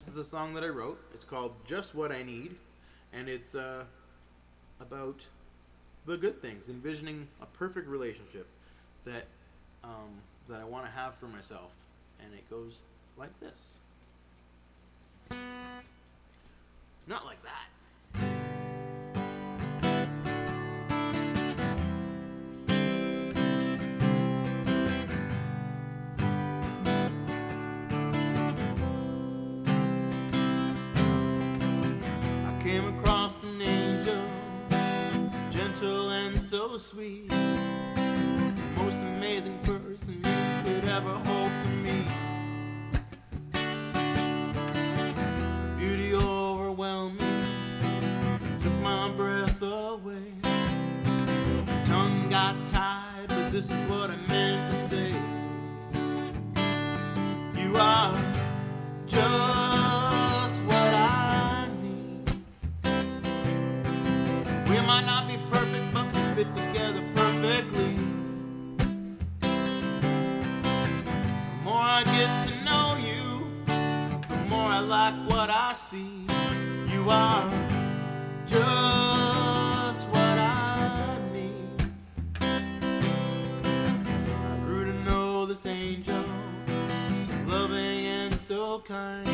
This is a song that I wrote. It's called Just What I Need, and it's uh, about the good things, envisioning a perfect relationship that um, that I want to have for myself, and it goes like this. Not like that. So sweet. Most amazing person you could ever hope to meet. Beauty overwhelmed me, took my breath away. My Tongue got tied, but this is what I meant to say. You are just what I need. We might not be perfect, fit together perfectly. The more I get to know you, the more I like what I see. You are just what I need. I grew to know this angel, so loving and so kind.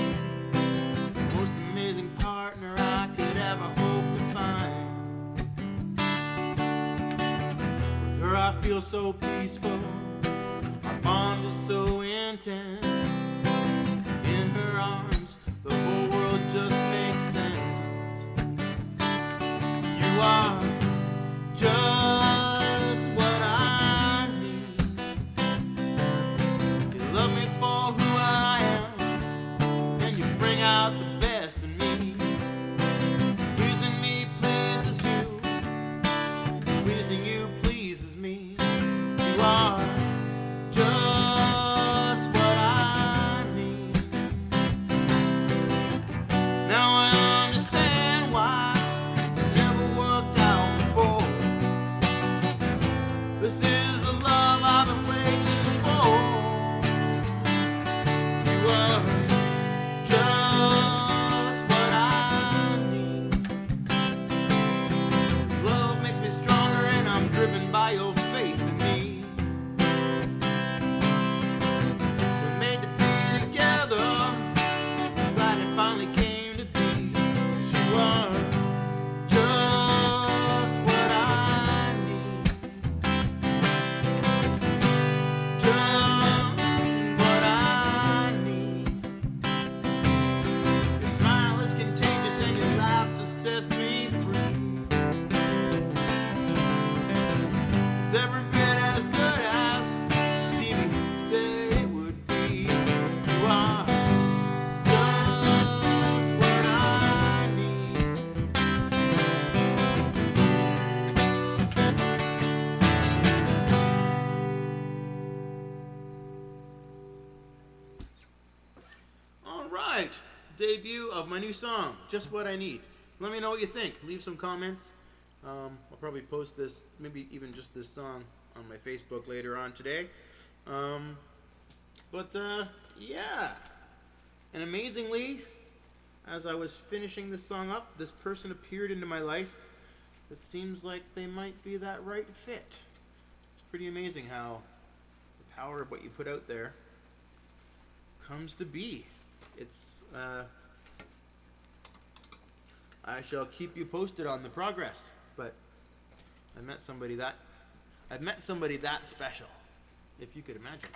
The most amazing partner I could ever hope to find. Feel so peaceful. Our bond is so intense. In her arms, the whole world just makes sense. You are just what I need. You love me for who I am, and you bring out the best in me. Pleasing me pleases you, pleasing you This is right, debut of my new song, "Just What I Need." Let me know what you think. Leave some comments. Um, I'll probably post this, maybe even just this song, on my Facebook later on today. Um, but uh, yeah, and amazingly, as I was finishing this song up, this person appeared into my life. It seems like they might be that right fit. It's pretty amazing how the power of what you put out there comes to be. It's uh, I shall keep you posted on the progress. But I met somebody that I've met somebody that special, if you could imagine.